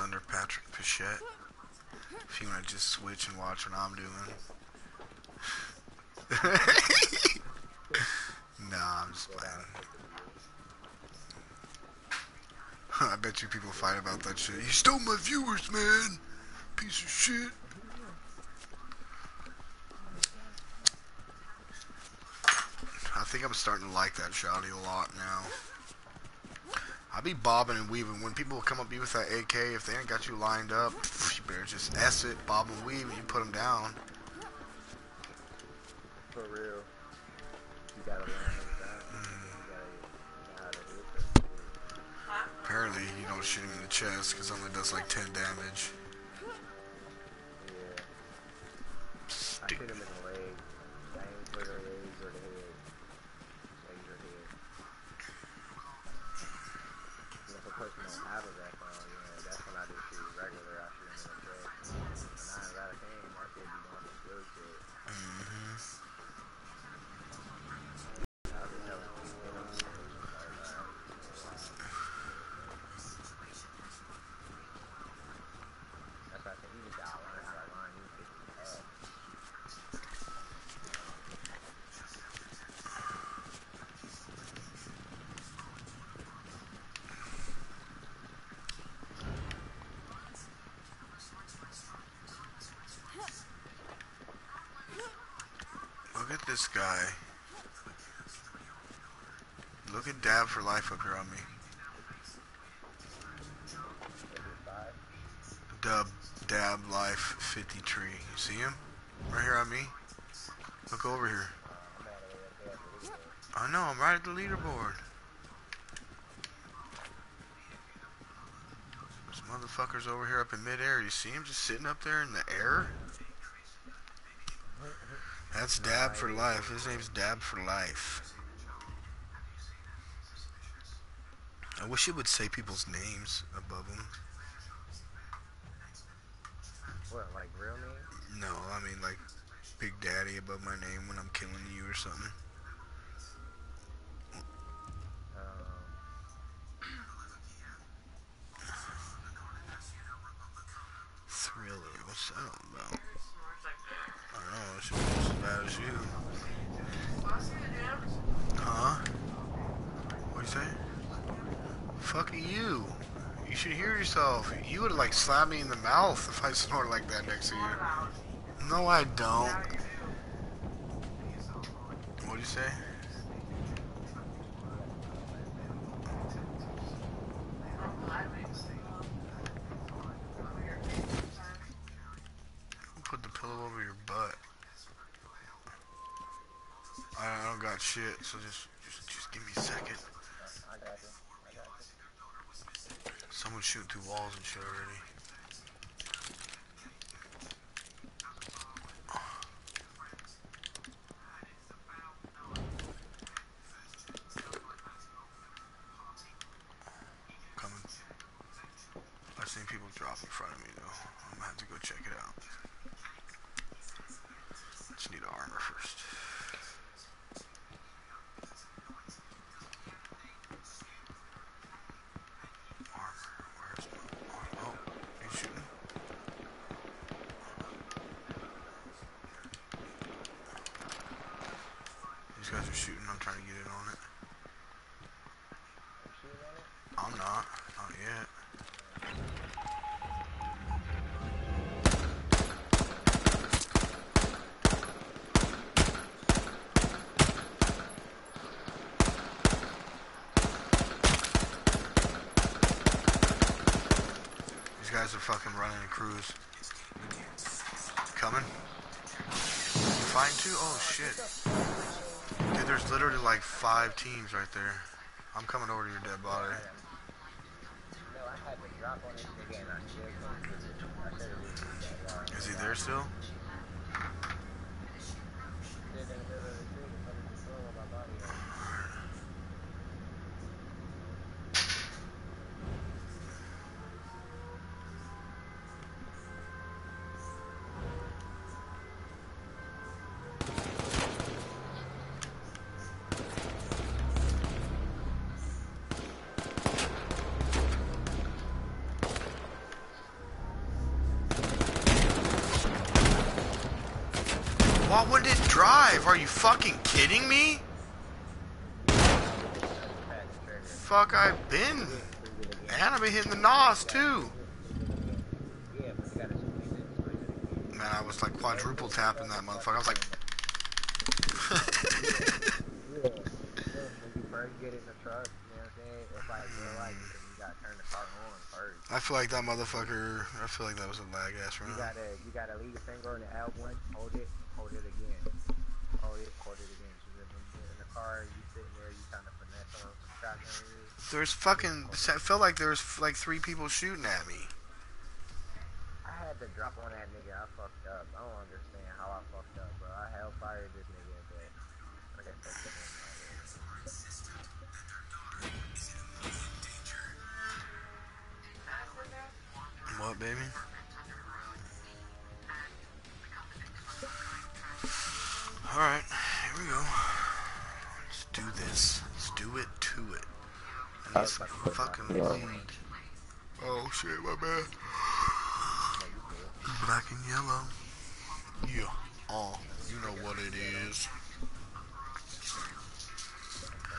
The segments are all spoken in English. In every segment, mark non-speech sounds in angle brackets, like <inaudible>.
under Patrick Pichette. If you want to just switch and watch what I'm doing. <laughs> nah, I'm just playing. <laughs> I bet you people fight about that shit. You stole my viewers, man! Piece of shit. I think I'm starting to like that shotty a lot now. I be bobbing and weaving. When people come up to you with that AK, if they ain't got you lined up, you better just S it, bob and weave, and you put them down. For real. You gotta learn that. Apparently, you don't shoot him in the chest because only does like 10 damage. Yeah. I shoot him in the leg. I aim for the legs or the head. Legs or head. And if a person don't have a background, you know, that's when I just shoot regular. I shoot him in the chest. And nine out of ten, that kid be doing some good shit. Mm-hmm. I be telling people, you know, like, uh, That's why I said you just gotta learn how to run. You pick it up. Look at this guy. Look at Dab for life up here on me. Dub Dab Life 53. You see him? Right here on me? Look over here. I know, I'm right at the leaderboard. This motherfucker's over here up in midair. You see him just sitting up there in the air? That's Dab for life. His name's Dab for life. I wish it would say people's names above them. What, like real name? No, I mean like Big Daddy above my name when I'm killing you or something. Um, Thriller, what's that about? I don't know, it's just as bad as you. Huh? What'd you say? Fuck you. You should hear yourself. You would like slap me in the mouth if I <laughs> snort like that next to you. No, I don't. What'd you say? Put the pillow over your butt. I, don't got shit, so just shooting through walls and shit already. Coming. I've seen people drop in front of me though. I'm gonna have to go check it out. Just need armor first. Armor, where's my armor? Oh, he's shooting. These guys are shooting. I'm trying to get in on it. You shooting at it? I'm not. Not yet. These guys are fucking running a cruise. Coming? Fine too? Oh shit. Dude, there's literally like five teams right there. I'm coming over to your dead body. Is he there to Why wouldn't it drive? Are you fucking kidding me? Fuck, I've been. And I've been hitting the NOS too. You. Man, I was like quadruple tapping that motherfucker. I was like. You you you. I feel like that motherfucker. I feel like that was a lag ass You round. gotta you gotta leave your finger on the L1, hold it again. Hold it, hold it again. So that when you get in the car, you sitting there, you kind of finesse on some shotgun. reels. There's fucking. It felt like there was like three people shooting at me. I had to drop on that nigga. I fucked up. I don't understand how I fucked up, bro. I hellfired this nigga, but I got fucked up What, baby? Alright, here we go. Let's do this. Let's do it to it. I need some fucking weed. Oh shit, my bad. Black and yellow. Yeah. Oh, you know what it is.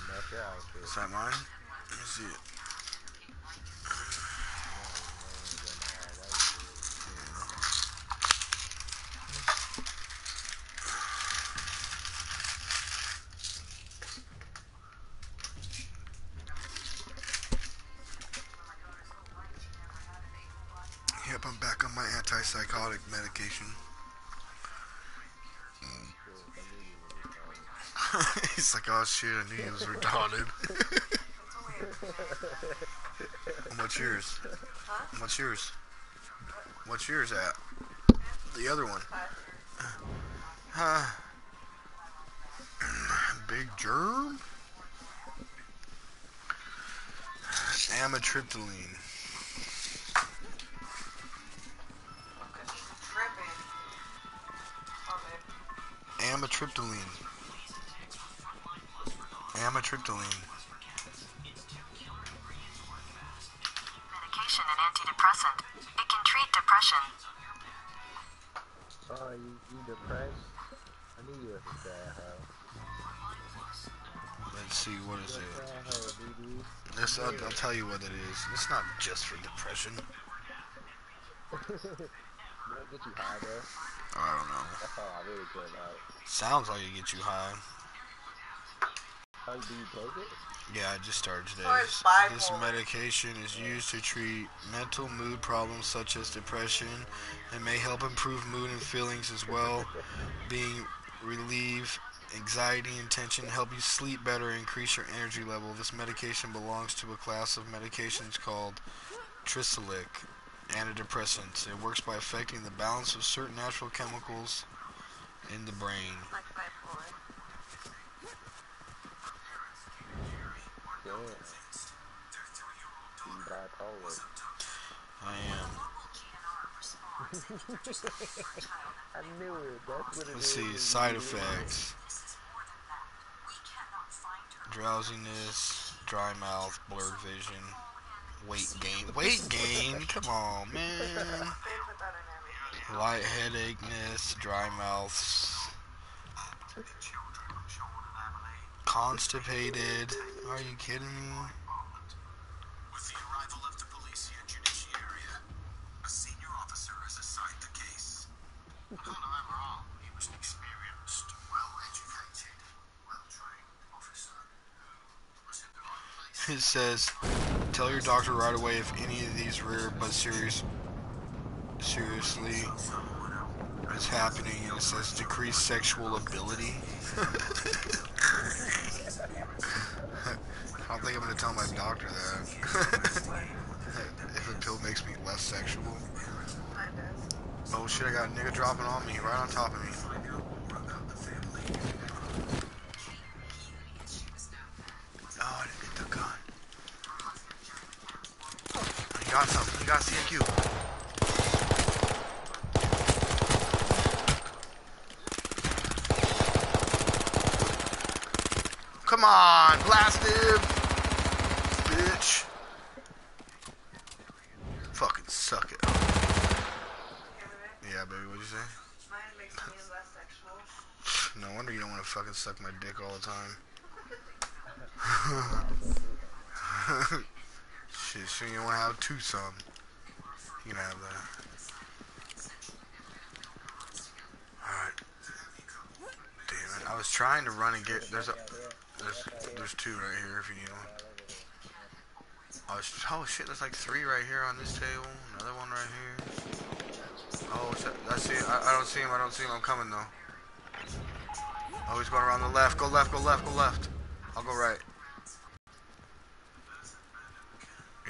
That's your outfit. Is that mine? Let me see it. Antipsychotic medication. <laughs> He's like, oh shit, I knew he was retarded. <laughs> What's yours? What's yours? What's yours at? The other one. Huh. <sighs> Big germ? Amitriptyline. Amitriptyline. Amitriptyline. medication and antidepressant. It can treat depression. Oh, you, you depressed? I knew you was a sad hoe. Let's see, what is it? sad hoe, BD. This, I'll, I'll tell you what it is. It's not just for depression. <laughs> It'll get you high, bro. I don't know. That's all I really care about. Sounds like it gets you high. Oh, do you take it? Yeah, I just started today. This medication is used to treat mental mood problems such as depression. It may help improve mood and feelings as well, <laughs> being relieve anxiety and tension, help you sleep better, increase your energy level. This medication belongs to a class of medications called Tricyclic antidepressants. It works by affecting the balance of certain natural chemicals in the brain. Bipolar. I am. Let's see, side effects. Drowsiness, dry mouth, blurred vision, weight gain. Weight gain? Come on, man. They put that. Light headachehness, dry mouths. Constipated. Are you kidding me? With the arrival of the Policia Judiciaria, a senior officer has assigned the case. Not overall, he was an experienced, well-educated, well-trained officer who was in the right place. It says, tell your doctor right away if any of these rare but serious, seriously is happening. And it says decreased sexual ability. I don't think I'm gonna tell my doctor that. <laughs> if a pill makes me less sexual. Oh shit! I got a nigga dropping on me, right on top of me. Got something. He got CQ. Come on, blast him, bitch. Fucking suck it. Yeah, baby, what'd you say? Mine makes me less sexual. No wonder you don't want to fucking suck my dick all the time. <laughs> <laughs> Shit, so you don't have two some. You can have that. Alright. Damn it. I was trying to run and get. There's a. There's, there's two right here if you need one. Oh, oh shit, there's like three right here on this table. Another one right here. Oh, shit, I see. I, I don't see him. I don't see him. I'm coming though. Oh, he's going around the left. Go left. Go left. Go left. I'll go right.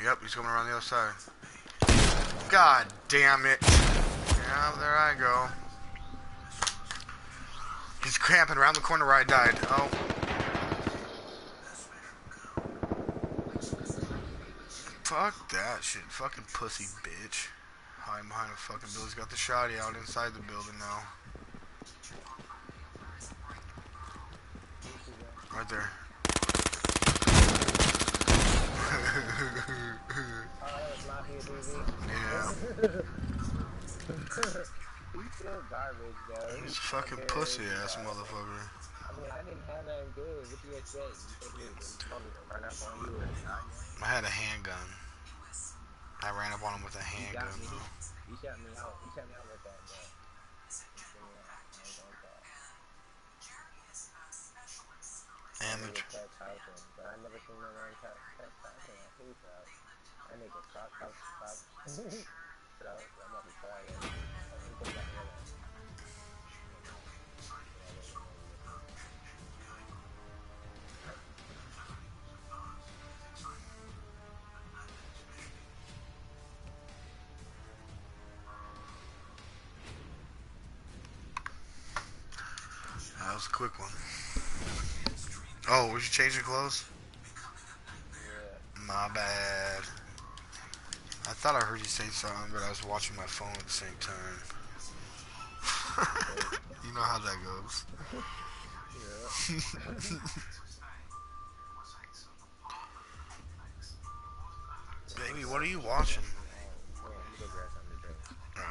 Yep, he's coming around the other side. God damn it. Yeah, there I go. He's camping around the corner where I died. Oh. Fuck that shit. Fucking pussy bitch. Hiding behind a fucking building. He's got the shotty out inside the building now. Right there. <laughs> yeah. He's still garbage, though. A fucking pussy ass motherfucker. I mean, I didn't have nothing good. What do you expect? You you you? I had a handgun. I ran up on him with a handgun. though. He shot me out. He shot me out with that, bro. Amateur. That nigga cock cock cock. So I'm about to try it. He could got rid of it. That was a quick one. Oh, was you changing clothes? My bad. I thought I heard you say something, but I was watching my phone at the same time. <laughs> you know how that goes. Yeah. <laughs> Baby, what are you watching? Yeah, let me go grab something to.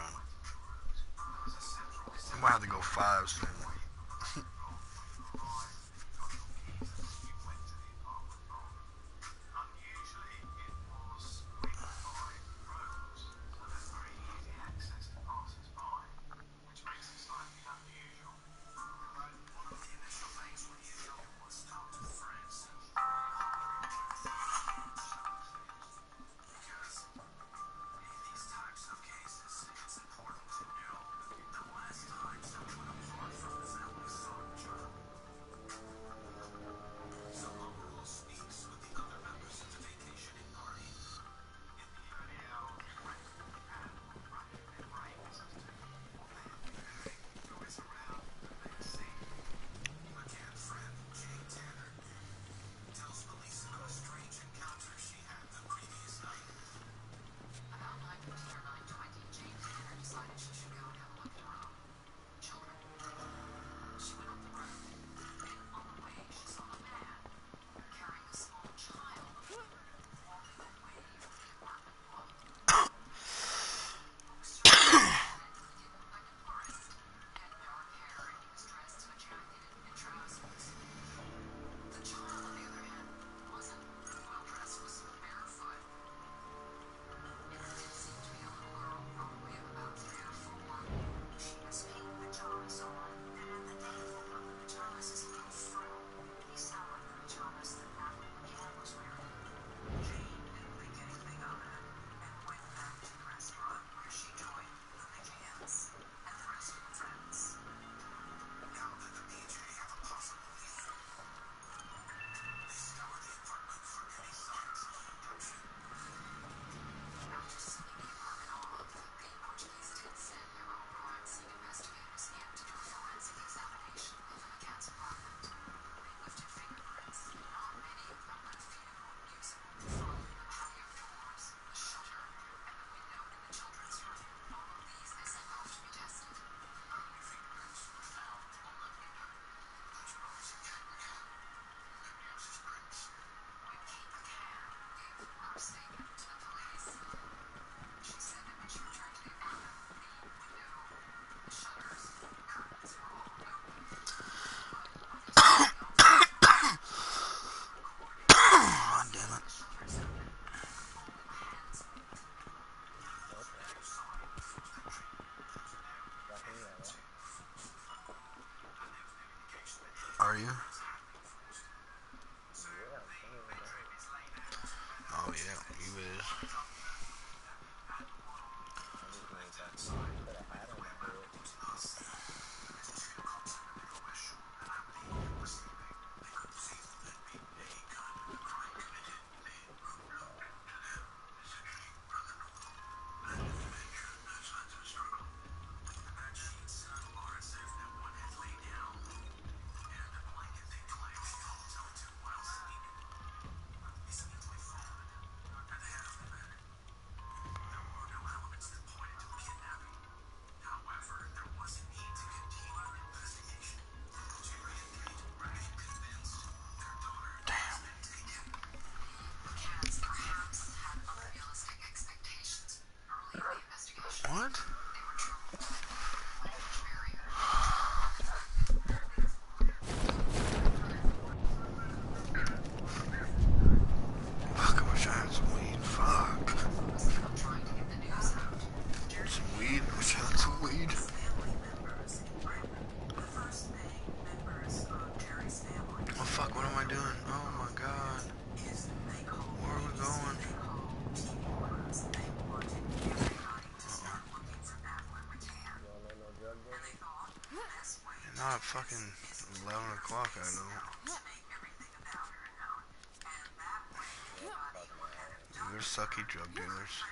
I might have to go five soon. area. fucking 11 o'clock, I know. They're sucky drug dealers.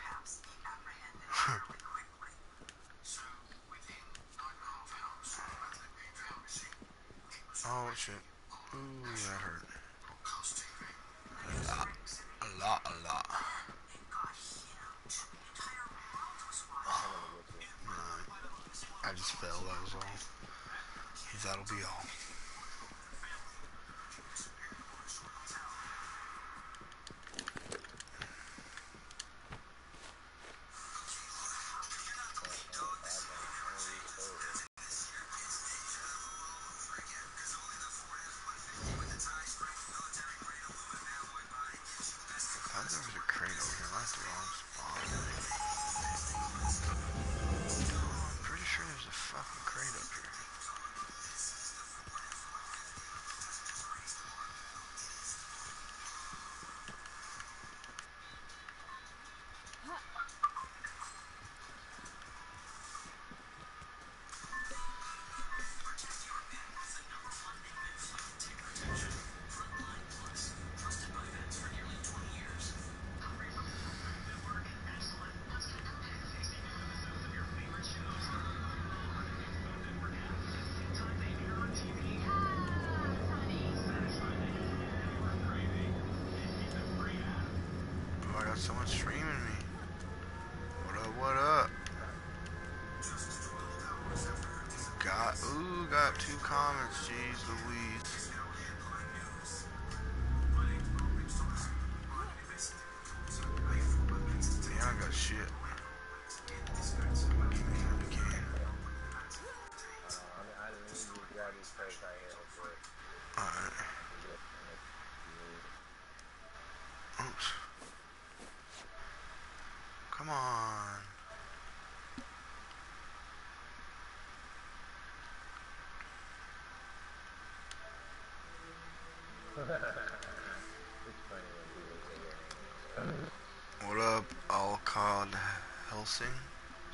so much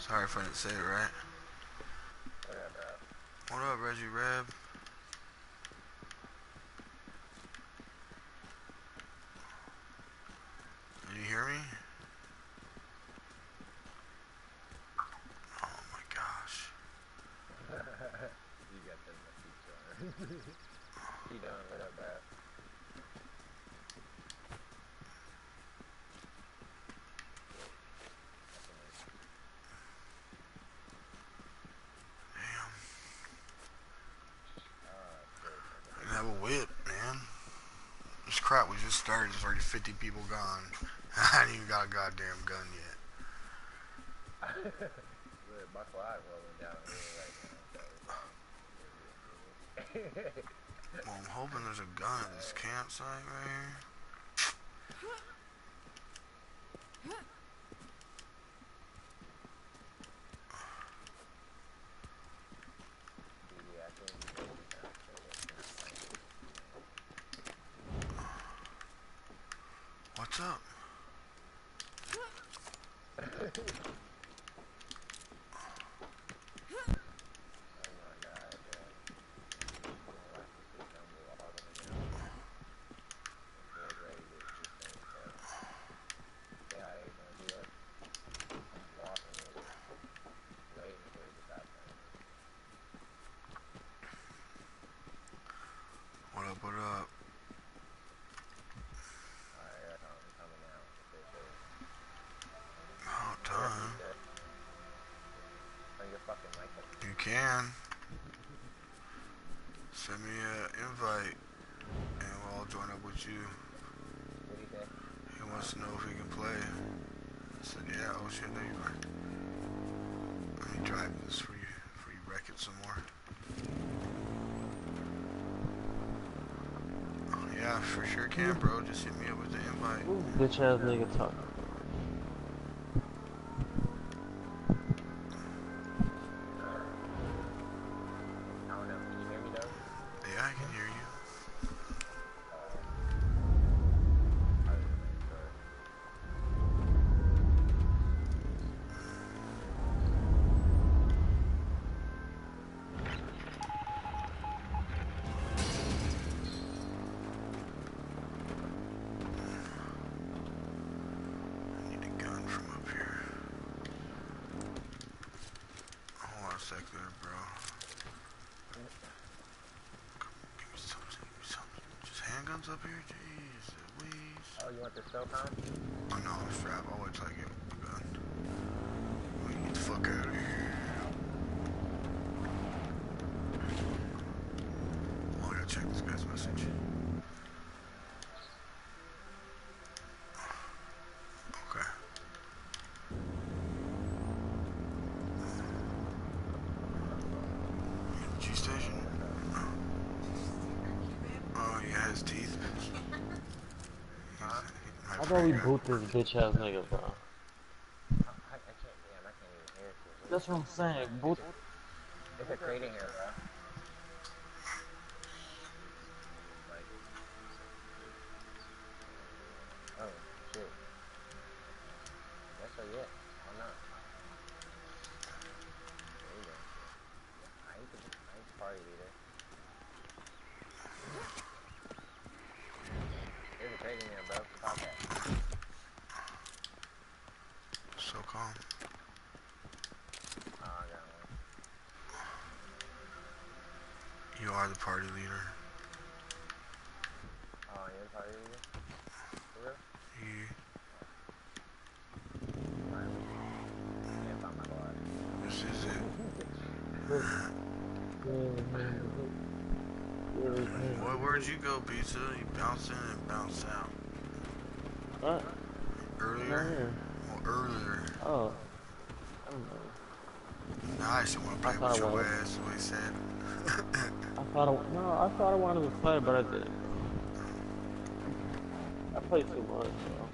Sorry if I didn't say it right. What up, Reggie Reb? started, there's already 50 people gone. <laughs> I ain't even got a goddamn gun yet. My flag rolling down here right now. well, I'm hoping there's a gun at this campsite right here. Send me an invite and we'll all join up with you. What do you think? He wants to know if he can play. I said, yeah, oh shit, there you are. Let me drive this for you, for you wreck it some more. Oh, yeah, for sure can, bro. Just hit me up with the invite. Bitch ass nigga talk. We boot this bitch ass nigga, bro? I, I can't, damn, I can't even hear it. That's what I'm saying. Boot. It's a crate in here, bro. Oh, shit. That's so yeah. Why not? There you go. I ain't the, I ain't the party leader. There's a crate in there, bro. Pop that. So calm. Oh, I got one. You are the party leader. Oh, you're the party leader? For real? You, Alright. Can't find my bar. this is it. What, where'd you go, Pizza? You bounce in and bounce out. What? Earlier? Well, earlier. Oh. I don't know. Nice, you wanna play with I your was. ass, what he said. I thought I, no, I thought I wanted to play, but I didn't. I played too much, bro.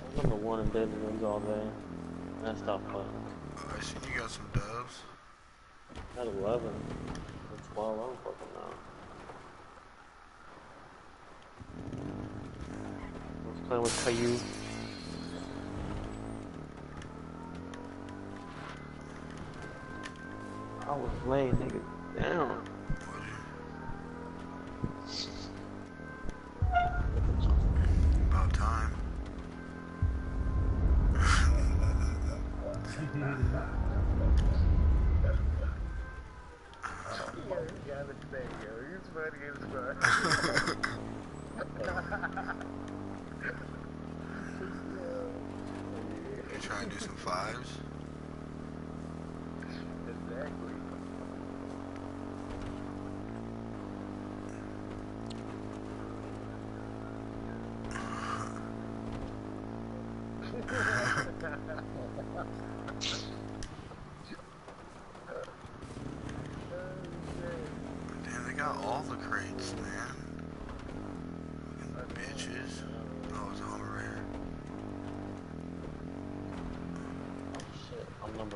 I was number one in wins all day. And I stopped playing. Oh, I seen you got some dubs. I had 11 or 12, I don't fucking know. I was playing with Caillou. I was laying niggas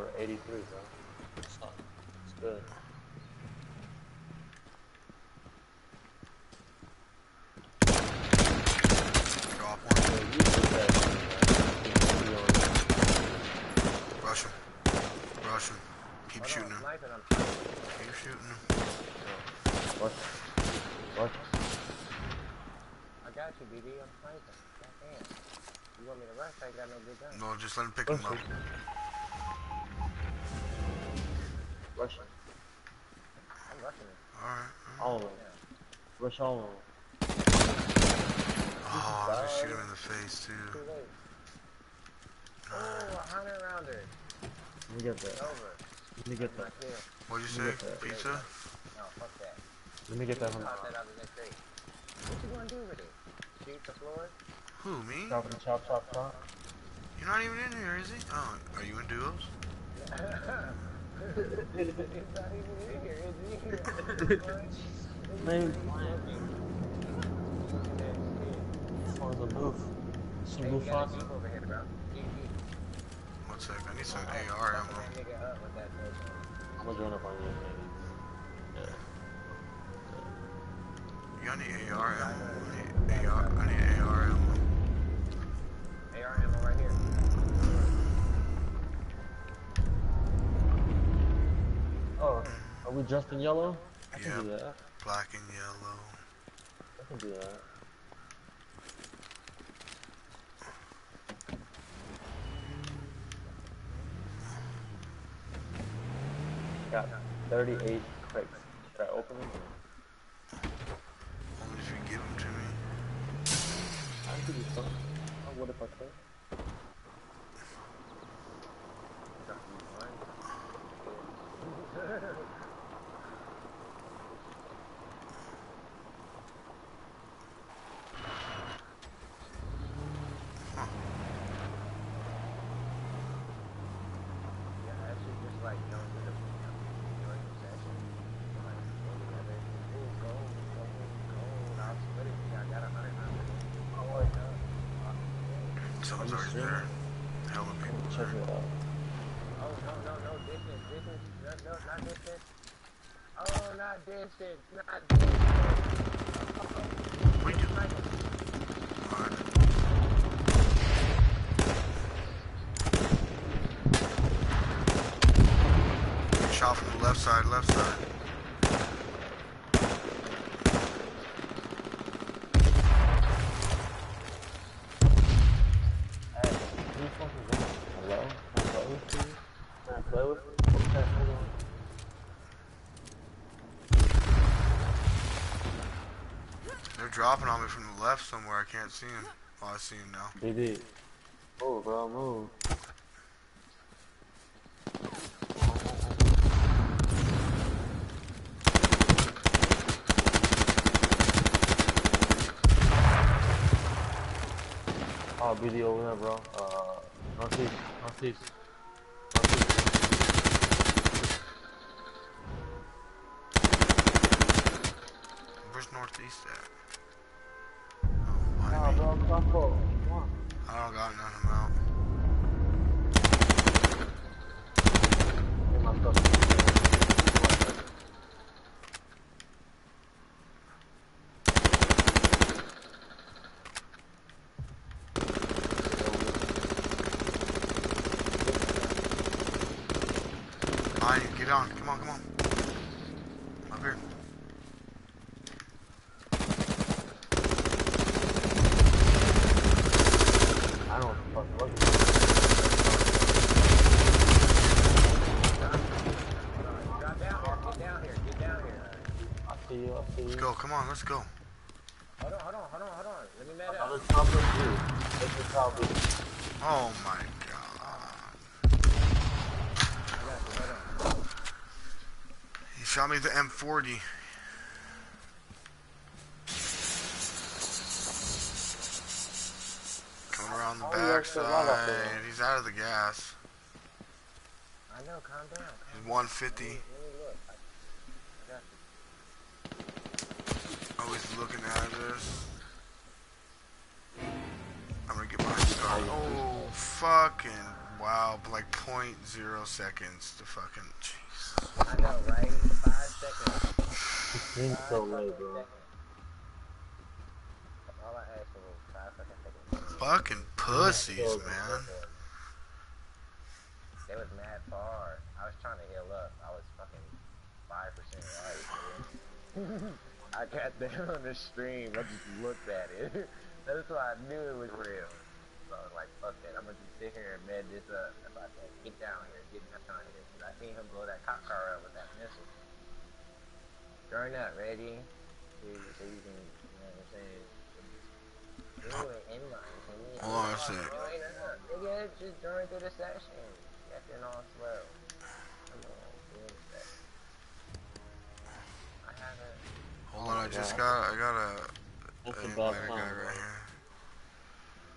number 83, bro. It's good. Drop one. Keep shooting. Keep shooting. What? What? I got you, BB. I'm sniping. You want me to rush? I got no good gun. No, just let him pick him up. Rush all of them. Oh, I'm gonna shoot him in the face Too too. late. Oh, a hunter rounder. Let me get that. Over. Let me get that. What'd you Look say? Pizza? No, fuck that. Let me get that one. Toss that out of that crate. What you gonna do with it? Shoot the floor? Who, me? Chop and chop, chop, chop. You're not even in here, is he? Oh, are you in duos? <laughs> <laughs> it's not even in here, is it? <laughs> Man, on the move. Some move. GG. One sec, I need some AR ammo. I'm gonna join up on you. Yeah. Got any AR ammo? Need AR, I need AR ammo. AR ammo right here. Oh, are we dressed in yellow? I can Yeah. do that. Black and yellow. I can do that. Got 38 crates. Should I open them? Only if you give them to me. I could do something. Oh, I would if I could. Yeah, that shit just like don't do the during the session. Like go together. Ooh, go, go, go. I'll split it. Yeah, I got a hundred hundred. Oh, what? Already streaming? there. Hella people Check there. it out. Oh no no no distance distance no no not distance. Oh not distance not distance. You doing? Like, Shot from the left side, left side. Hey, who the fuck is that? Hello? Can I play with you? Can I play with you? Okay, hold on. They're dropping on me from the left somewhere. I can't see him. Oh, I see him now. They did. Move, bro, move. Oh, BD over there, bro. Uh, northeast, northeast. Northeast. Where's northeast at? Come. I don't got none stuff. Mine, get on. Come on, come on. Up here. I don't fucking look. drop down here. Get down here. Get down here. I see you, I see you. Let's go. Come on, let's go. Hold on hold on hold on hold on. Let me met Another up. top of you. Take the top of you. Oh my god. I got you. Hold on. He shot me the M40. Coming around the Oh, yeah, it's a lot up there. backside. He's out of the gas. I know. Calm down. He's 150. Let me look. I, I got you. Oh, Always looking at us. I'm gonna get my start. Oh, fucking wow! Like point zero seconds to fucking. Jeez. I know, right? Five seconds. It seems so late, bro. All I asked for was five fucking pussies, man. They was mad far. I was trying to heal up. I was fucking five percent right. I got there on the stream. I just looked at it. <laughs> That's why I knew it was real. So I was like, fuck that. I'm gonna just sit here and med this up. If I say, get down here, get down here. Cause I seen him blow that cop car up with that missile. Turn not ready? So you, so you can, you know what I'm saying? Do it anyway. So Hold on a sec. Join up. Nigga, just join through the session. Acting all slow. Come on, do it. I haven't. Hold on, I just got I got a That's a an bad time, guy right here.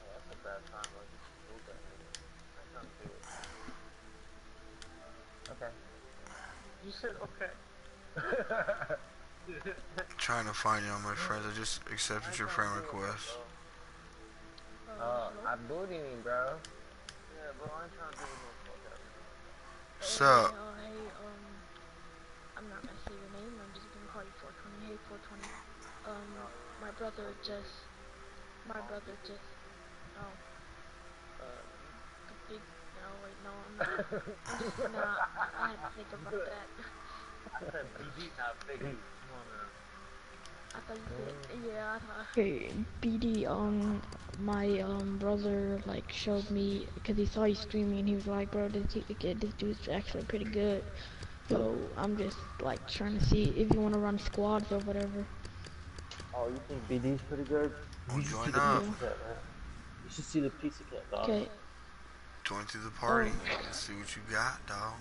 That's a time. Like, move that nigga. I come to it. Okay. You said okay. Trying to find you on my friends. I just accepted your friend request. Uh, I booted him, bro. Yeah, bro, I ain't trying to do no fuck up. So, Uh, hey, um, I'm not gonna say your name. I'm just gonna call you 420. Hey, 420. Um, my brother just, my brother just, oh, uh, the big. No, wait, no, I'm not. I'm just not. I had to think about that. <laughs> BG not big. Come on now. I thought you said, yeah. I. Okay, BD. Um, my um brother like showed me because he saw you streaming. and He was like, bro, this dude, this dude's actually pretty good. So I'm just like trying to see if you want to run squads or whatever. Oh, you think BD's pretty good? Well, You should join see the up. pizza cat, man. You should see the pizza cat, dog. Okay. join through the party. Let's see what you got, dog.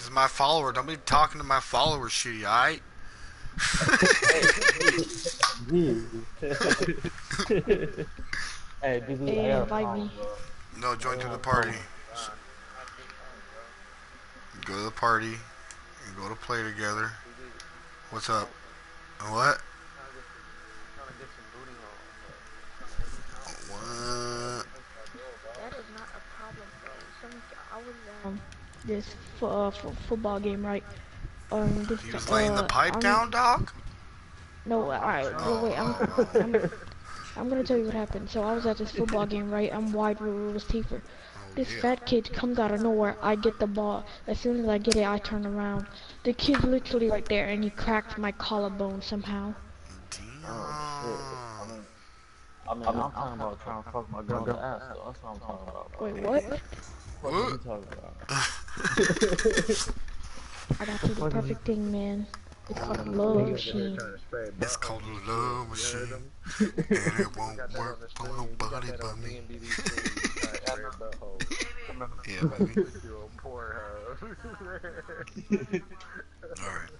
This is my follower. Don't be talking to my followers, shitty, alright? hey, BD, Hey, I got a invite me. No, join to the party. Go to the party and go to play together. What's up? What? Trying to get some booty hole. What? That is not a problem, bro. Some I was um this fo- uh, fo- football game, right? Um, this He was uh, the pipe I'm- down, dog? No, alright, Oh, wait, I'm, oh, oh. I'm, I'm gonna tell you what happened. So I was at this football game, right? I'm wide receiver. Oh, This yeah. fat kid comes out of nowhere. I get the ball. As soon as I get it, I turn around. The kid's literally right there, and he cracked my collarbone somehow. Oh, Damn. I mean, I'm talking about trying to fuck my girl's ass, though. That's what I'm talking about. bro. Wait, what? What are you talking about? <laughs> I got you the perfect thing, man. It's called a love machine. It's called a love machine. And it <laughs> won't work for nobody but me. <laughs> Yeah, baby. Alright.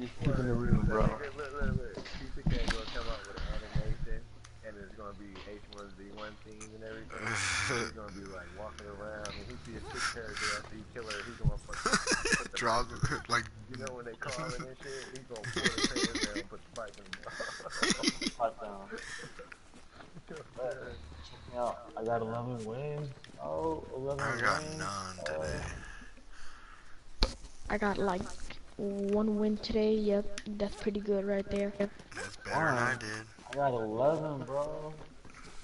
Just keeping it real, bro. Look, look, look. Pizza Cat gonna come out with an animation, and it's gonna be H1Z1 theme and everything. He's gonna be like walking around, and he see a chick character after he kill her, he gonna fucking put the Draw, pipe <laughs> in- like, You know when they call it and shit, he gonna pull his hands down and put the pipe in the Pipe down. Check. I got 11 wins. Oh, 11 I wins. got none today. I got like one win today. Yep, that's pretty good right there. That's better than I did. I got 11, bro.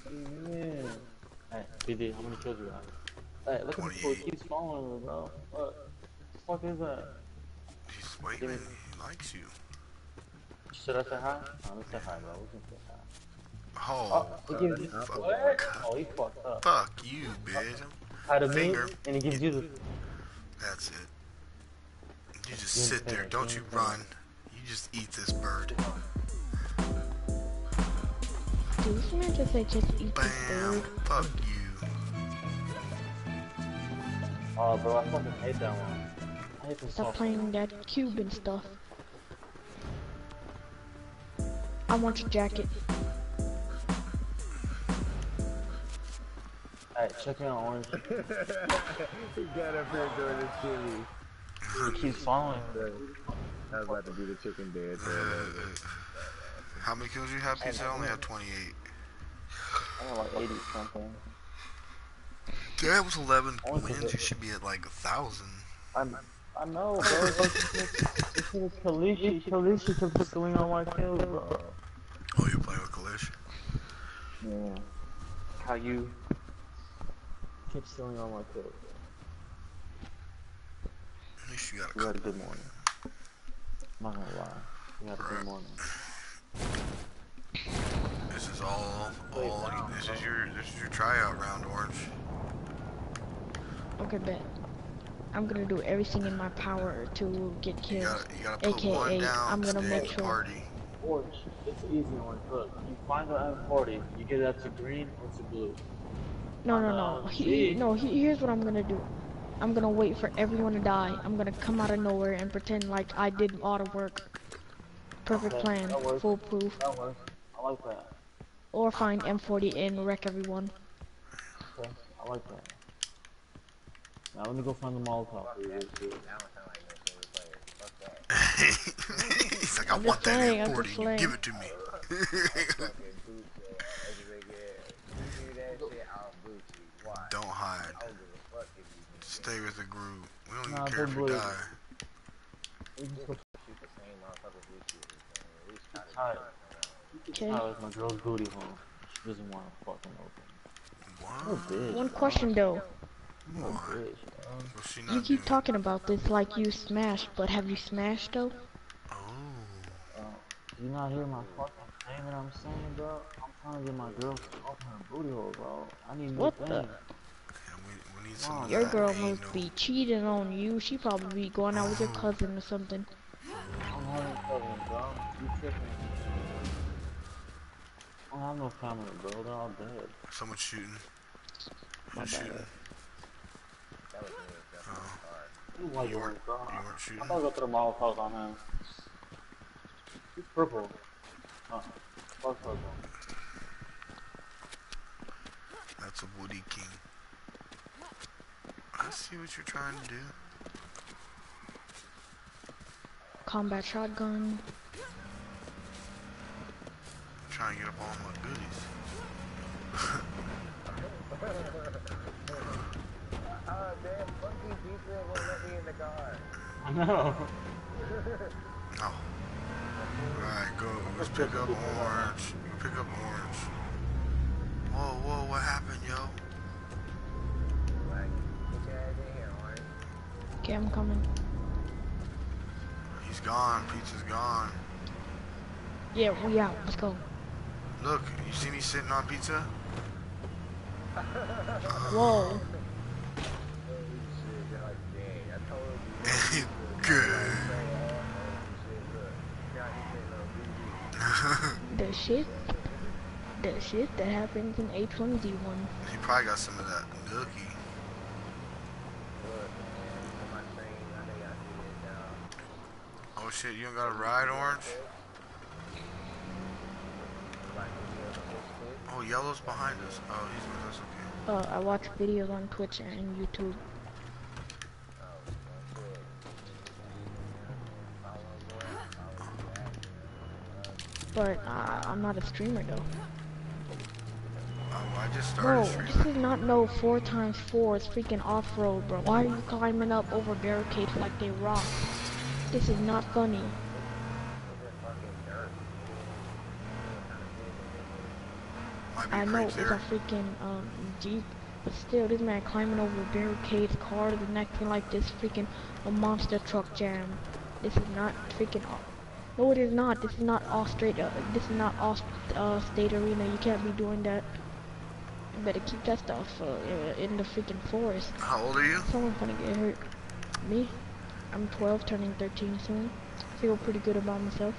Hey, BD, how many kills you got? Hey, look at this fool. 28. Keeps following me, bro. What the fuck is that? He's waiting. He likes you. Should I say hi? No, let's say hi, bro. We can say hi. Oh, Oh, he gives you. fuck. What? Oh, he fucked up. Fuck you, bitch. Hi to Finger. and he gives you the. That's it. You just sit there. Don't you run. You just eat this bird. Dude, this man just say just eat this Bam. bird. Fuck you. Oh, bro, I fucking hate that one. I hate this Stop song. playing that Cuban stuff. I want your jacket. Alright, check me out, Orange. <laughs> He got up here doing his chili. He keeps following. I was about to do the chicken dance. <laughs> How many kills you have, Pizza? I only have 28. I got like 80 something. That was 11 I want wins. You should be at like a thousand. I'm, I know, bro. This is Kalishi. Kalishi kept going on my kills, bro. Oh, you're playing with Kalish? Yeah. How you keep stealing all my kills. At least you got a You had a good morning. I'm not gonna lie. You had a good morning. This is all, all. This is your, this is your tryout round, Orange. Okay, bet. I'm gonna do everything in my power to get You kills. gotta, you gotta put AKA, one down. I'm gonna make sure- Party. Orange, it's easy one. Look, you find the M40, you get that to green or to blue. No, no, no. Uh, He, no, he, here's what I'm gonna do. I'm gonna wait for everyone to die. I'm gonna come out of nowhere and pretend like I did all the work. Perfect Okay, plan, that works. foolproof. I like that. Or find M40 and wreck everyone. Okay, I like that. Now let me go find the Molotov for you. real quick. Now it sound like no single player. Fuck that. <laughs> He's like, I I'm want that playing, M40. You give it to me. Oh, <laughs> Fucking boot that. That's a big ass. You do that shit, I'll boot you. Why? Don't hide. I don't give a fuck if you do Stay with the group. We don't Nah, even care if you die. We just go shoot the same motherfuckers we shoot. At least try to Tired. Okay. Oh, it's my girl's booty hole. She doesn't want to fucking open. What a What? bitch. One question though. What a bitch, bro. What's she You keep doing? talking about this like you smashed, but have you smashed though? Oh. Uh, do you not hear my fucking thing that I'm saying, bro? I'm trying to get my girl to open her booty hole, bro. I need new What the- things. Yeah, we, we need some of Your girl anal. must be cheating on you. She probably be going out with your cousin or something. I'm having cousins, bro. You tripping. I don't have no family, bro. They're all dead. Someone shooting. My Who's bad. shooting? That was me. That's my Oh. car. You like You weren't, bro. you weren't I'm shooting? gonna go through the Molotov on him. He's purple. Uh, fuck purple. That's a Woody King. I see what you're trying to do. Combat shotgun. Trying to get up all my goodies. Oh, damn. Funky pizza won't let me in the car. I know. No. Alright, go. Let's pick up orange. Pick up orange. Whoa, whoa, what happened, yo? Like, get your ass in here, orange. Okay, I'm coming. He's gone. Pizza's gone. Yeah, we out. Let's go. Look, you see me sitting on pizza? <laughs> Whoa. Shit, they're like, dang, I told you. Good. <laughs> The shit. The shit that happens in H1Z1. he probably got some of that nookie. Oh shit, you don't got a ride, orange? Oh, yellow's behind us. Oh, he's with us. Okay. Uh, I watch videos on Twitch and YouTube. But uh, I'm not a streamer though. Oh, I just Bro, started this is not no 4 times 4 It's freaking off-road, bro. Why are you climbing up over barricades like they rock? This is not funny. Might be I know it's a freaking um jeep, but still, this man climbing over barricades, cars, and acting like this freaking a monster truck jam. This is not freaking. No, it is not. This is not all straight. Uh, this is not all uh, state arena. You can't be doing that. You better keep that stuff uh, in the freaking forest. How old are you? Someone's gonna get hurt. Me? I'm 12, turning 13 soon. Feel pretty good about myself.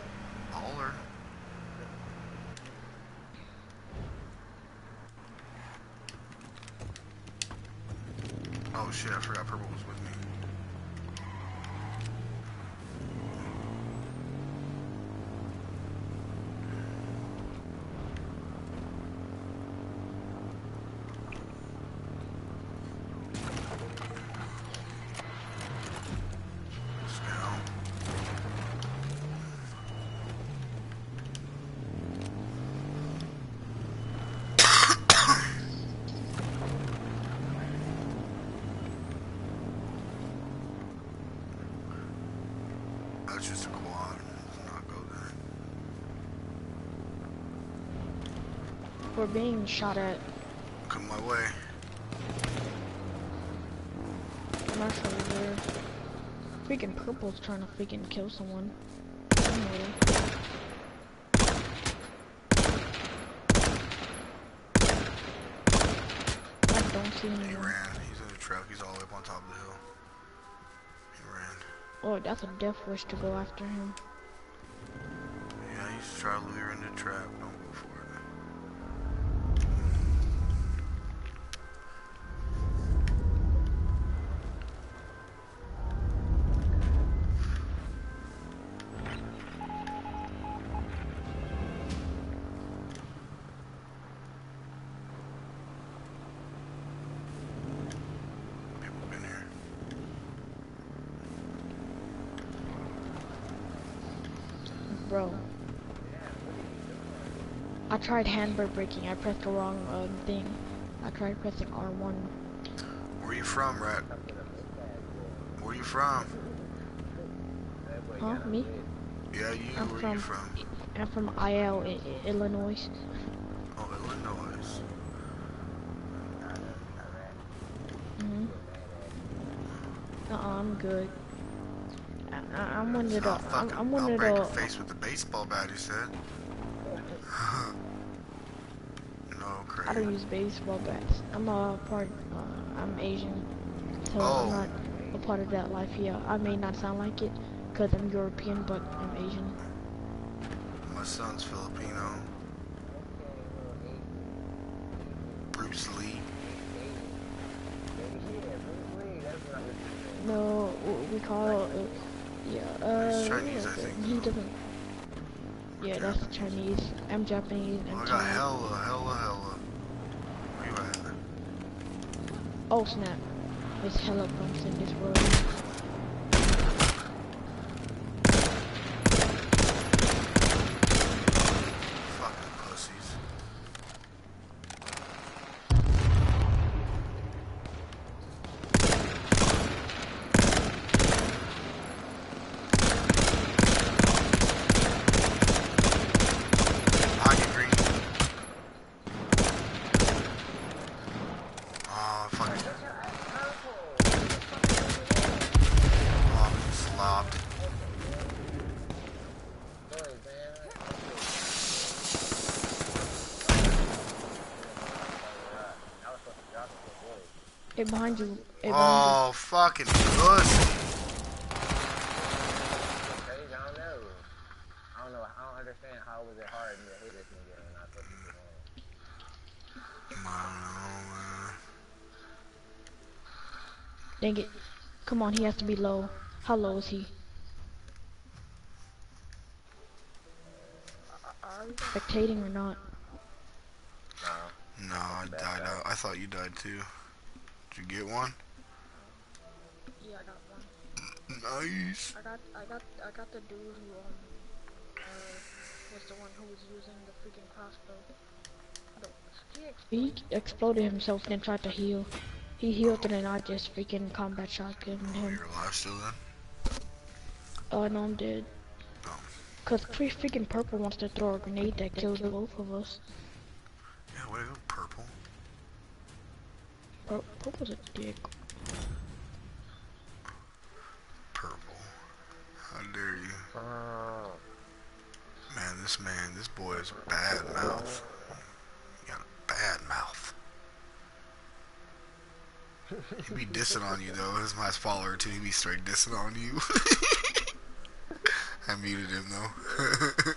We're being shot at. Come my way. Marshall over Freaking purple's trying to freaking kill someone. I don't see him. He ran. He's in the truck. He's all the way up on top of the hill. He ran. Oh, that's a death wish to go after him. Yeah, he's trying to lure in the trap. Don't tried handbrake braking. I pressed the wrong um, thing. I tried pressing R1. Where you from, Rat? Come to the big bad boy. Where you from? Huh? Me? Yeah, you. I'm Where from- you from? I'm from IL, I- I- Illinois. Oh, Illinois. got a- got a rat. hmm Get mad at. Uh-uh, I'm good. I, I'm one of the. I'm, one of the. face with the baseball bat, you said. <laughs> I don't use baseball bats. I'm a part. Uh, I'm Asian, so Oh. I'm not a part of that life. Yeah, I may not sound like it, cause I'm European, but I'm Asian. My son's Filipino. Okay, little eight. Bruce Lee. Bruce Lee, that's what I was thinking. No, we call. Uh, yeah. Uh. Chinese, I it? think. He <laughs> doesn't. Yeah, that's Chinese. I'm Japanese. Oh, and I got Chinese. hella, hella, hella. Where you at? Oh snap! There's bumps in this world. Fucking pussies. Hockey green. Oh, fucking. Oh, he slopped. Boy, man. I was supposed to drop it before. Hey, behind you. Hey, behind Oh, fucking pussy. Crazy, I don't know. I don't know. I don't understand how was it hard to hit this nigga and I put him on. I don't know, man. Dang it! Come on, he has to be low. How low is he? Spectating or not? No. No, I died out. I thought you died too. Did you get one? Yeah, I got one. Nice. I got, I got, I got the dude who um, uh, was the one who was using the freaking crossbow. He, he exploded himself and then tried to heal. He healed and then I just freaking combat shotgun Oh, him. you're alive still then? Oh no, I'm dead. Oh. Cause pre freaking purple wants to throw a grenade that kills both of us. Yeah, way to go, purple. Oh, Pur- was a dick. Purple. How dare you? Oh. Man, this man, this boy is a bad mouth. He got a bad mouth. He be dissing on you though. This is my follower too. He be straight dissing on you. <laughs> I muted him though.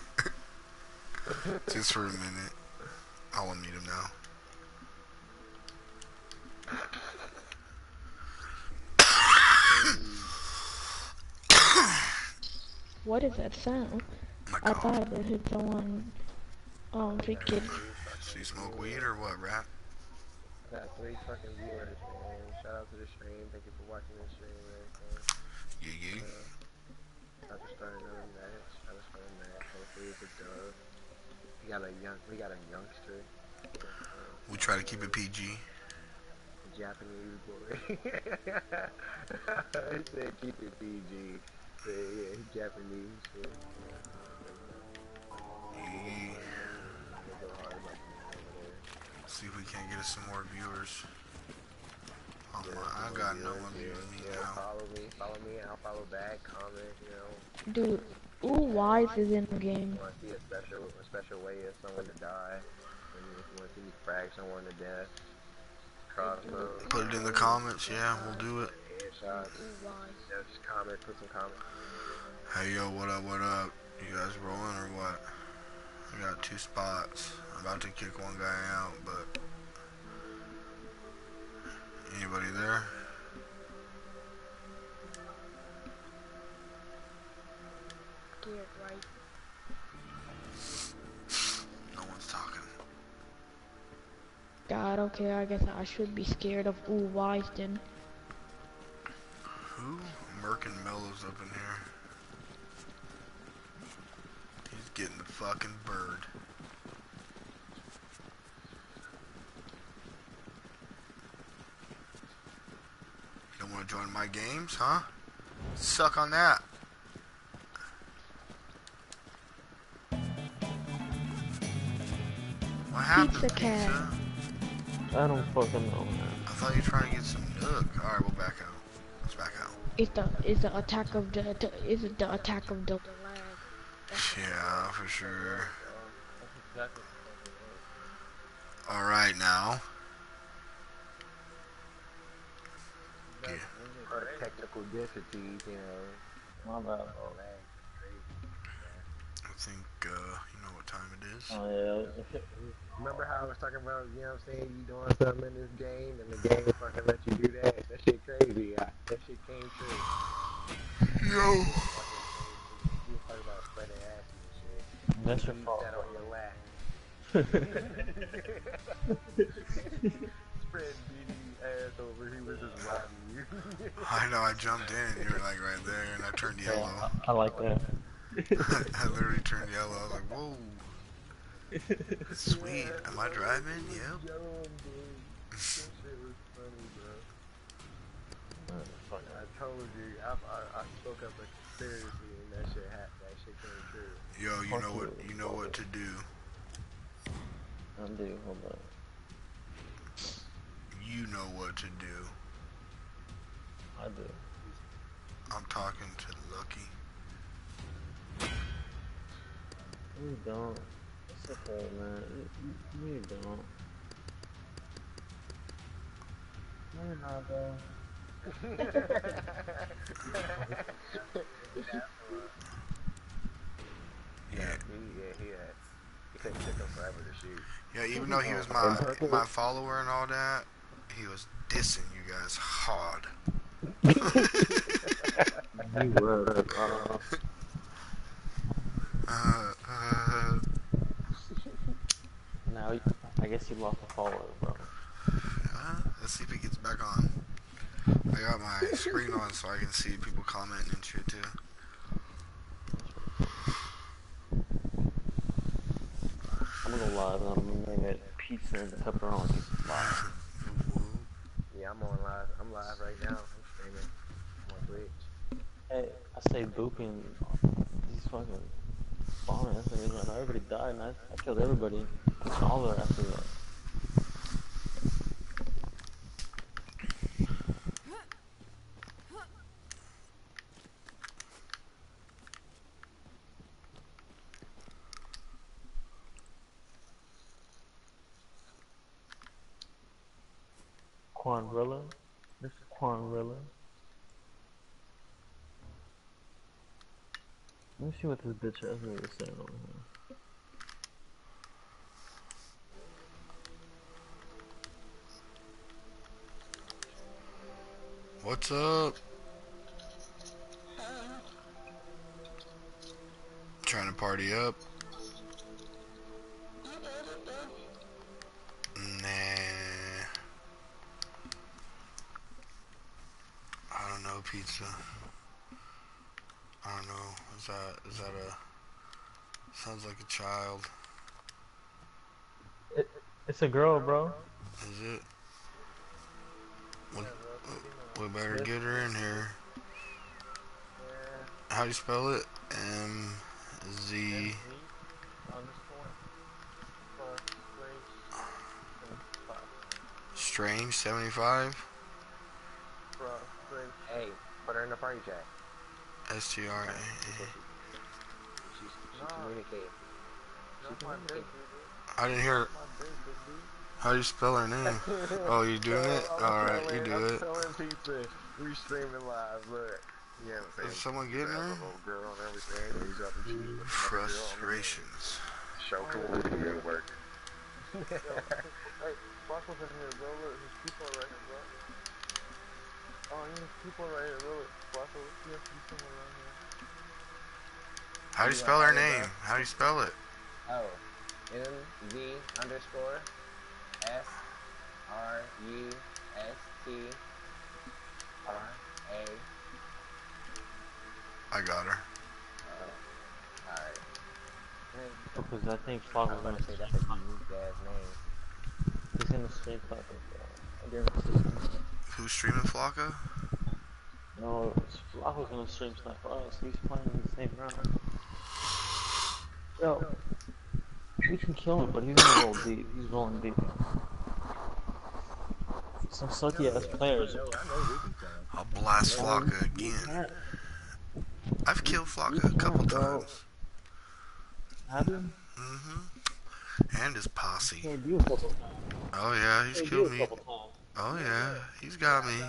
<laughs> Just for a minute. I'll unmute him now. What is that sound? I thought it hit someone. Um, freaking. So you smoke weed or what, rat? I got three fucking viewers, man. Shout out to the stream. Thank you for watching the stream and everything. Yeah, yeah. I just started another match. I just started a match. Hopefully it's a dub. We got a young, we got a youngster, We try to keep it PG. Japanese boy. <laughs> I said keep it PG. Yeah, yeah, he's Japanese. So. See if we can't get us some more viewers. Oh my, I got no one viewing me Yeah, now. follow me, follow me, I'll follow back, comment, you know. Dude, ooh, Wise is in the game. want to see a special, a special way of someone to die. And if you want to see me frag someone to death, crossbow. Put it in the comments. Yeah, we'll do it. Ooh. Yeah, just comment, put some comments. Hey yo, what up? What up? You guys rolling or what? I got two spots. I'm about to kick one guy out, but anybody there? Scared, right? No one's talking. God, okay, I guess I should be scared of ooh, wise then. Who? Merc and Mellows up in here. He's getting the fucking bird. You don't want to join my games, huh? Suck on that. What happened, Pizza pizza? I don't fucking know, man. I thought you were trying to get some nook. Alright, we'll back out. Let's back out. It's the it's the attack of the, the is it the attack of the, the lag. That's Yeah, for sure. That's exactly what it was. Alright now. Yeah. Technical difficulties, you know. My bad. Oh, Man. Crazy. I think, uh, you know what time it is. Oh yeah. Remember how I was talking about, you know what I'm saying, you doing something in this game and the game fucking let you do that? That shit crazy. I, that shit came true. Yo! You talking about spreading ass and shit. That's your fault. sat on your lap. <laughs> Spread BD ass over, he was just riding you. I know, I jumped in, you were like right there, and I turned yellow. Yeah, I, I like that. <laughs> I literally turned yellow. I was like, whoa. Sweet. Am I driving? Yep. That shit was funny, bro. I told you, I, I, I spoke up a conspiracy and that shit happened. That shit came true. Yo, you know what? You know what to do. I do. Hold on. You know what to do. I do. I'm talking to Lucky. You don't. It's okay, man. You, you don't. No, you're not, bro. Yeah. He, yeah, he had. He couldn't take him forever to shoot. Yeah, even though he was my my follower and all that, he was dissing you guys hard. <laughs> You were, bro. Uh, uh, Now, I guess you lost a follower, bro. uh, let's see if he gets back on. I got my screen on so I can see people commenting and shit too. I'm gonna go live and I'm gonna name it Pizza and Pepperoni Live. <laughs> Yeah, I'm on live. I'm live right now. I'm streaming. I'm on Twitch. Hey, I say booping. These fucking bombing. That's the reason I everybody died I, I killed everybody. All of after that. Quanrilla? This is Quanrilla. Let me see what this bitch has is saying over here. What's up? Trying to party up? Nah. I don't know, pizza. I don't know. Is that is that a sounds like a child? It's a girl, bro. Is it? We, we better get her in here. How do you spell it? M Z. Strange seventy five. Hey, put her in the party chat. S T R A. She's, she communicating. She communicating. I didn't hear. How do you spell her name? Oh, you doing it? Alright, you do it. telling people we streaming live. Look, yeah, I'm Is someone getting a her? little girl and everything. He's up to cheat with another girl on the Frustrations. Show community at work. Hey, Flacco's in here, bro. Look, there's people right here, bro. Oh, there's people right here. Look, Flacco, you have to be somewhere around here. How do you spell her name? How do you spell it? Oh, M V underscore S R U S T R A. I got her. Alright. Because I think was gonna say that's a unique ass name. He's gonna stream Flacco, bro. I guarantee it. Who's streaming Flocka? No, Flacco's gonna stream Sniper us. He's playing in the same round. Yo, we can kill him, but he's gonna roll deep. He's rolling deep. Some sucky ass players. I know we can tell. I'll blast Flocka again. I've killed Flocka a couple times. Have you? hmm And his posse. Killed you a couple times. Oh yeah, he's Killed killed a me. Couple times. Oh yeah, he's got me. <laughs>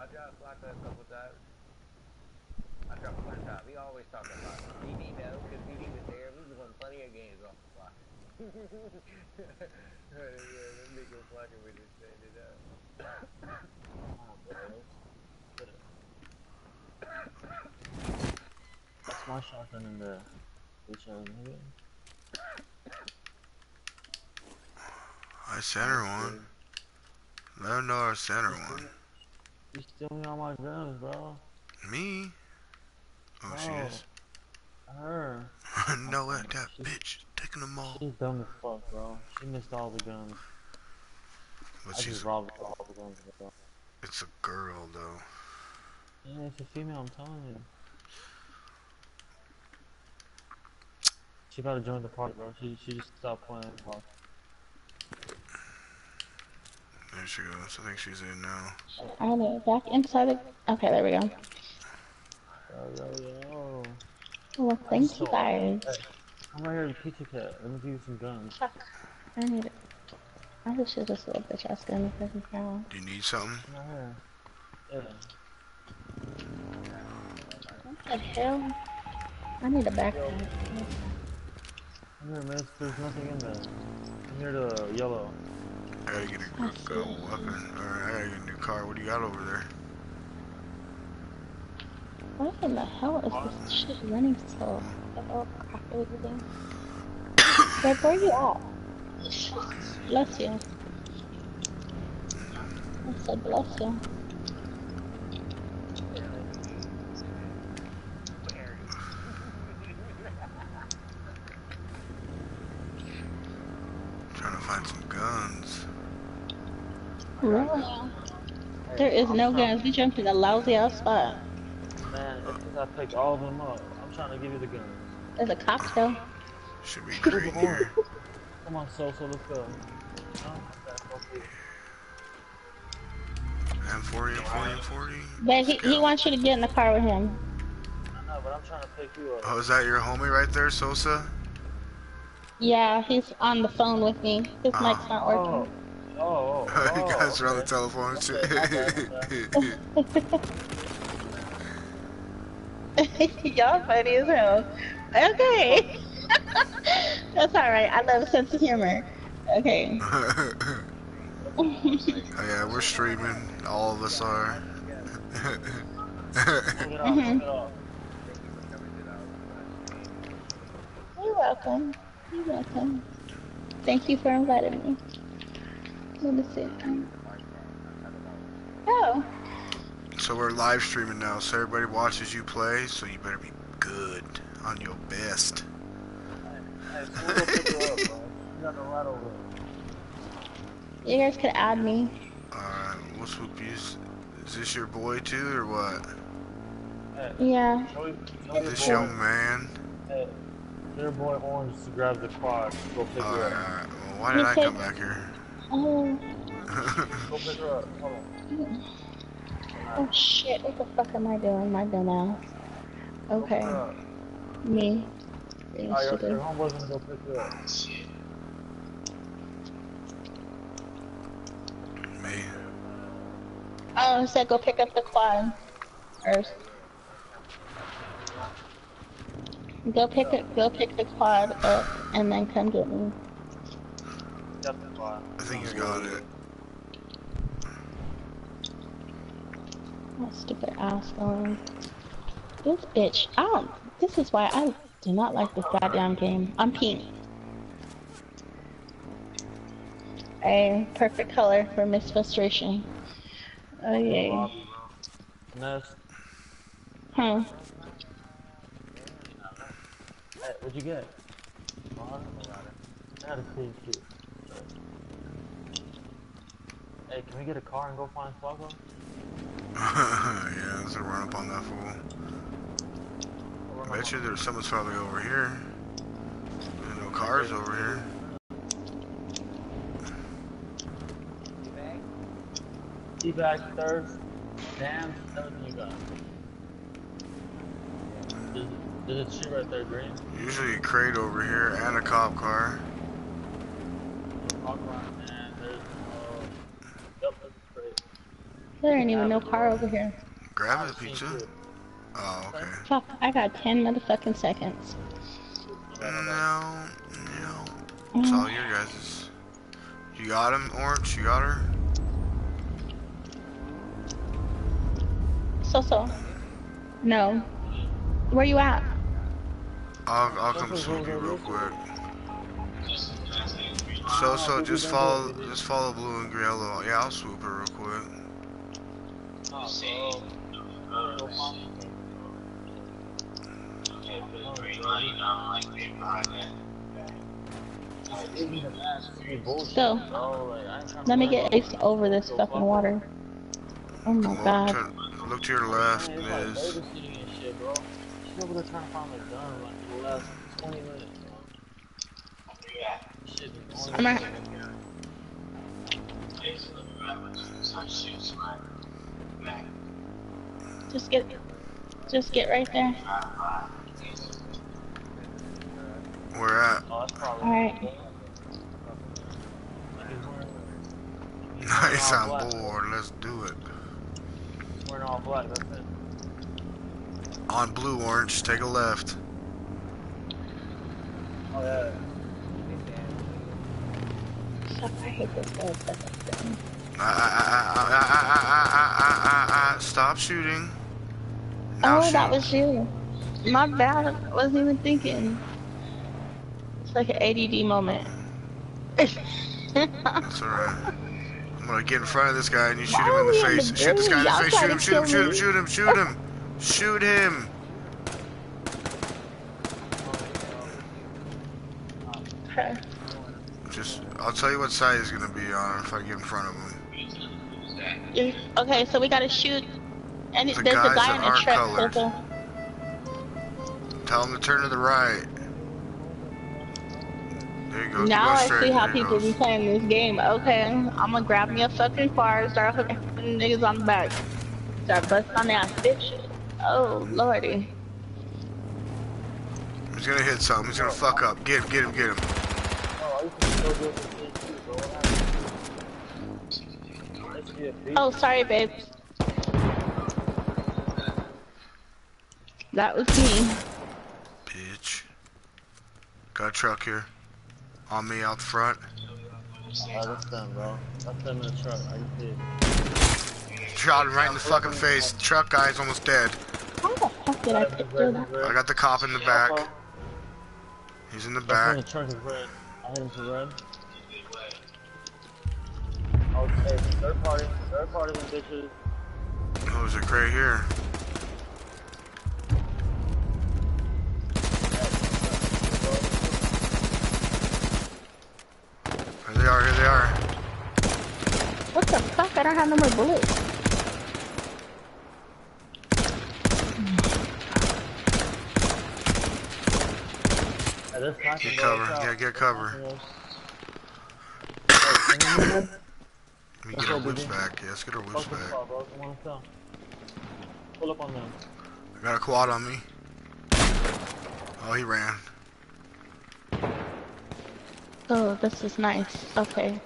I dropped Flocka a couple times. I dropped one time. We always talk about it. BD though, because BD was there. We won plenty of games off the Flocka. <laughs> yeah, that nigga Flocka was just setting it up. That's my shotgun in the which nigga. I sent her one. Let her know I sent her one. You steal me all my guns, bro. Me? Oh, she oh, is. Her. <laughs> no, oh, that that bitch taking them all. She's dumb as fuck, bro. She missed all the guns. But I she's just robbed all the guns, bro. it's a girl though. Yeah, it's a female, I'm telling you. She about to join the party, bro. She she just stopped playing. Bro. There she goes. I think she's in now. I know. Back inside the. Okay, there we go. Yo, yo, yo. Well, thank you So- guys. Hey, I'm right here in Pizza Cat. Let me give you some guns. I need it. I wish it was a little bitch ass gun if I can count. Do you need something? I'm right here. What the hell? I need a backpack. Yeah. Come here, miss. There's nothing in there. Come here to yellow. I gotta get a good weapon. Alright, I gotta get a new car. What do you got over there? What in the hell is this shit running so? Hmm. Oh, crap, everything. Greg, where you at? Bless you. I said bless you. trying to find some guns. Really? There is no guns. We jumped in a lousy ass spot. Man, it's 'cause I picked all of them up. I'm trying to give you the guns. There's a cop though. Should be great here. <laughs> Come on, so so let's go. No? Okay, M40, M40, M40. But he, he wants you to get in the car with him. I know, but I'm trying to pick you up. Oh, is that your homie right there, Sosa? Yeah, he's on the phone with me. His Ah. mic's not Oh, working. oh, oh. <laughs> you guys are on the telephone and shit. <laughs> <laughs> Y'all funny as hell. Okay. That's alright. I love a sense of humor. Okay. oh, yeah, we're streaming. All of us are. Look it off, look it off. You're welcome. You're welcome. Thank you for inviting me. Let me see. Oh. so we're live streaming now, so everybody watches you play. So you better be good on your best. Hey, so we'll go pick her up, bro. You got the right over there. You guys could add me. Alright, what's with you? Is this your boy too, or what? Yeah. show, show your This young man? Your boy Orange to grab the quad. Go pick her up. Right. Well, why did I come back here? Oh. Go pick her up. Hold on. Oh shit, what the fuck am I doing, my dumbass? Okay. Me. Being oh, stupid. Your, your homeboy's go pick her up. Shit. Me. Oh, I said go pick up the quad first. Go pick it. Go pick the quad up and then come get me. Got the spot. I think he's got it. What stupid ass going. This bitch. I don't. This is why I do not like this goddamn game. I'm pink. A perfect color for Miss Frustration. Oh yay. Lobby, bro. Nest. Hmm. Hey, what'd you get? Oh, I don't know about. I had a clean sheet. Hey, can we get a car and go find Flacco? <laughs> yeah, let's run up on that fool. I bet you there's someone's probably over here. There's no cars over here. Teabag third. Damn, third you got. There's, there's a tree right there, green. Usually a crate over here and a cop car. Walk around, man. There's no. Yep, that's great. There ain't even no car over here. Grab the pizza. Oh, okay. Fuck, I got 10 motherfucking seconds. No, no. It's mm. all your guys's. You got him, Orange? You got her? So so. No. Where you at? I'll, I'll come swoop you real quick. So, so just follow, just follow blue and yellow. Yeah, I'll swoop her real quick. So, Bro, like, I ain't trying to let me get Ace over this fucking water. Oh my god. look to your left, Miz was able to turn off on the gun like the last 20 minutes. Yeah. Shit, I'm at. Just get, just get right there. Oh, We're at? Alright. Nice, on board. Let's do it. We're all blood. that's it. On blue orange, take a left. Uh, I, Stop shooting. Now oh, shoot. that was you. My bad. I wasn't even thinking. It's like an ADD moment. That's alright. I'm gonna get in front of this guy and you shoot Why him in the face. Shoot this guy in the face. Shoot him, shoot him, shoot him, shoot him, shoot him, shoot him. Shoot him. Okay. Just, I'll tell you what side he's gonna be on if I get in front of him. Okay, so we gotta shoot. And The there's a guy in the aren't truck. So Tell him to turn to the right. There you go. now I see how people goes. be playing this game. Okay, I'm gonna grab me a fucking car and start hooking niggas on the back. Start busting on their ass, bitch. Oh, lordy. He's gonna hit something. He's gonna fuck up. Get him, get him, get him. Oh, I used to be so good with this too, bro. What happened? I used to be a beast. Oh, sorry, babe. That was me. Bitch. Got a truck here. On me out front. Oh, that's them, bro. That's them in the truck. I can see it. Shot him right in the fucking face. Truck guy's almost dead. How the fuck did I Red, pick red, that? I got the cop in the back. He's in the That's when back. the truck is red. I hit him to red. Hey, third party. Third party, them bitches. Oh, there's a crate here. Here they are, here they are. What the fuck? I don't have no more bullets. Hey, they're sniping, Get cover. Watch out. Yeah, get cover. Hey, can you move? Let me get our woods back. Yeah, let's get our woods Fuck this back. spot, bro. Come on, tell. Pull up on them. I got a quad on me. Oh, he ran. Oh, this is nice. Okay.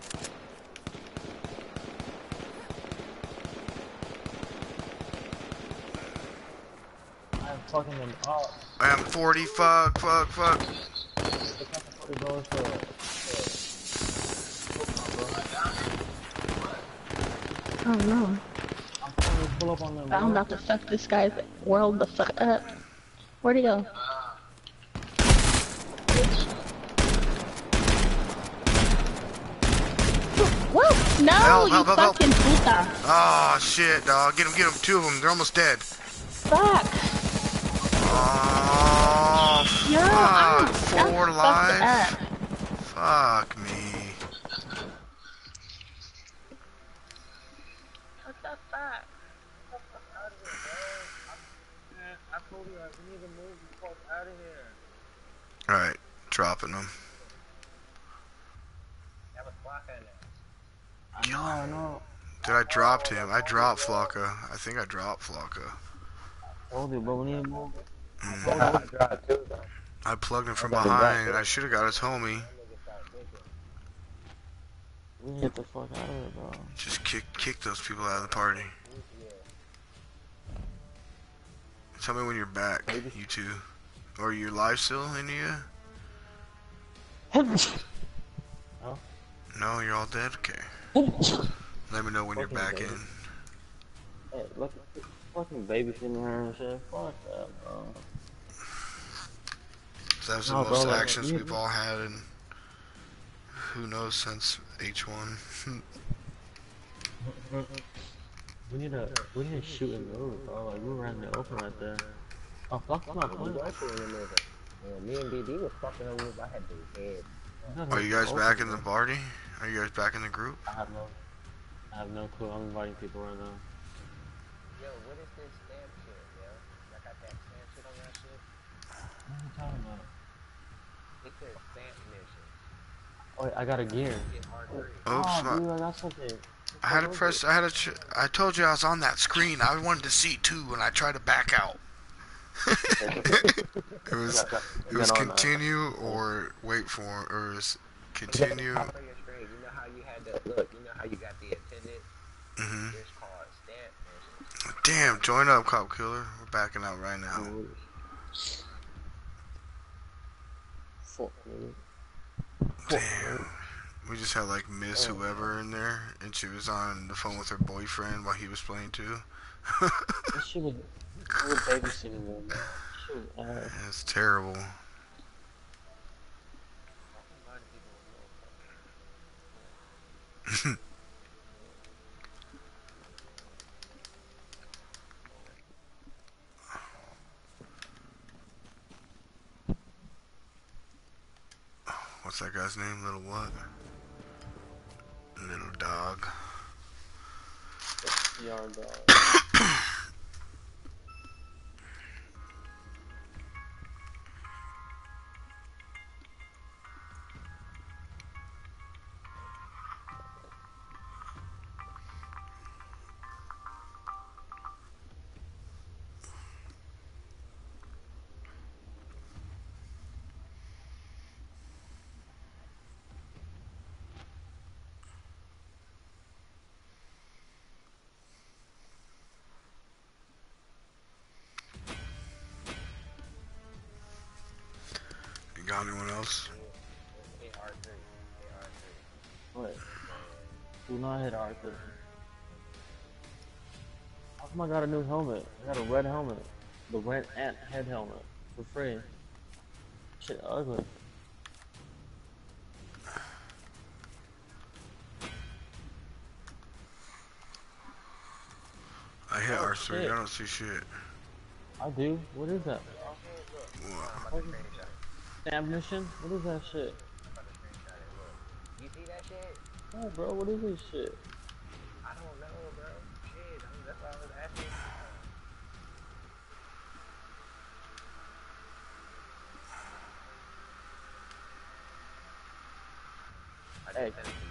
Fucking them up. I am 40. Fuck, fuck, fuck. They got the forty dollars for. Oh no. I'm trying to pull up on them. I'm about to fuck this guy's world the fuck up. Where'd he go? Whoa! No, Help, you help, help, help. fucking puta. Oh shit, dog. Get him, get him. Two of them. They're almost dead. Fuck. Oh, Yo, I'm fuck. that's Four fucked lives. Fuck me. What the fuck? Man, I told you, we need to move the fuck out of here. Alright, dropping them. That was Flocka in there. I know, I know. Did I dropped him? I dropped Flocka. I think I dropped Flocka. Oh, told you, but we need to move. Mm. I drive too, though. I plugged him from I got it back behind. I should have got his homie. We get the fuck out of here, bro. Just kick kick those people out of the party. Tell me when you're back, you two. Or your live still, India? Oh. <laughs> No, you're all dead? Okay. <laughs> Let me know when you're back baby. in. Hey, look, fucking babysitting her and shit. Fuck that, bro. That was the No, bro, most like, actions you- we've all had in who knows since H1. <laughs> We need to, we need to shoot and move, bro. Like, we were in the open right there. Oh, fuck my We point. were actually in the. Yeah, me and BD was fucking over. I had to head. Are you guys back in the party? Are you guys back in the group? I have no, I have no clue. I'm inviting people right now. Yo, what is this stamp shit, yo? Y'all got that stamp shit on that shit? What are you talking about? It says stamp mission. Oh, I got a gear. Oops, oh, dude, I got something. I had to press. I had to. Ch- I told you I was on that screen. I wanted to see two, and I tried to back out. <laughs> it was. Got- got- It was got on, continue or wait for, or it was continue. Top your screen, you know how you had to look. You know how you got the attendant. hmm It's called stamp mission. Damn, join up, cop killer. We're backing out right now. Fuck. Damn. We just had like Miss oh. whoever in there, and she was on the phone with her boyfriend while he was playing too. she was, we were babysitting them. man. Shit was uh, ass. It's terrible. <laughs> What's that guy's name? Little what? Little dog. Yard dog. <coughs> Anyone else? R3. Hit R3. What? Do not hit Arthur. How come I got a new helmet? I got a red helmet. The red ant head helmet. For free. Shit ugly. I hit Oh, R3. shit. I don't see shit. I do. What is that? What? Stamp mission? What is that shit? Oh, bro, what is this shit? I don't know, bro. Shit, I mean, that's why I was asking. Hey.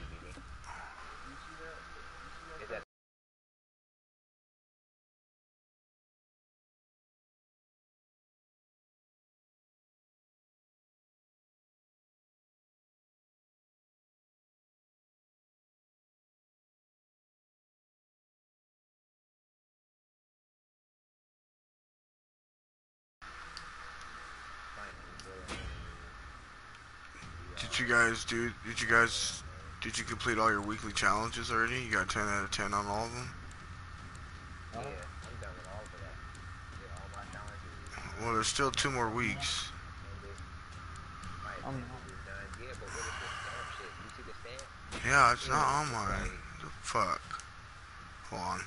Did you guys do? Did you guys? Did you complete all your weekly challenges already? You got 10 out of 10 on all of them. Oh, yeah, I'm done with all of that. Did all. Well, there's still two more weeks. And this, my I'm attendance is done. Yeah, but what is this stamp shit? You see the stamp? Yeah, it's not on mine. The fuck. Hold on.